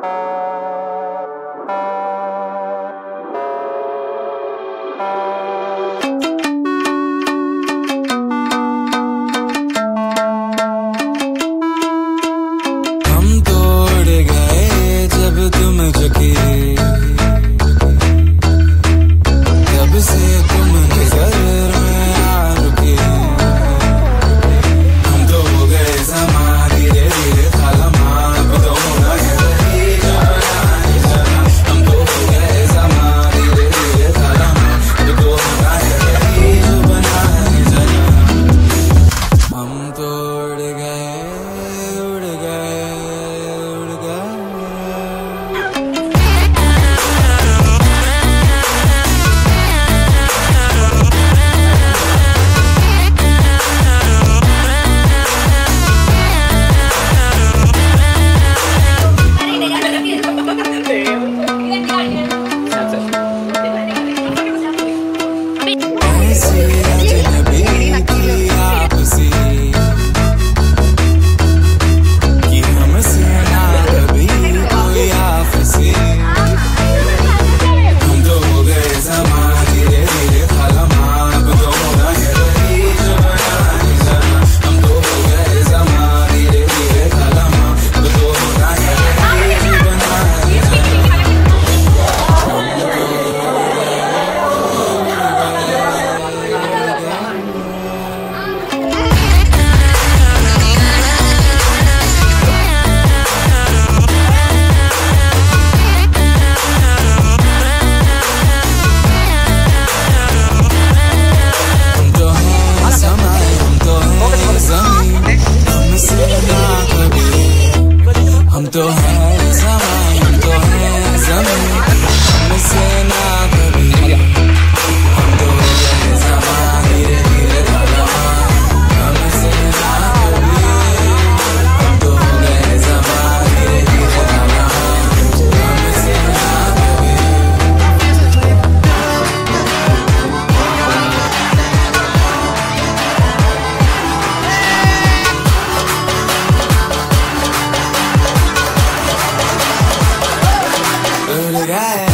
Bye. Thank you. lugar.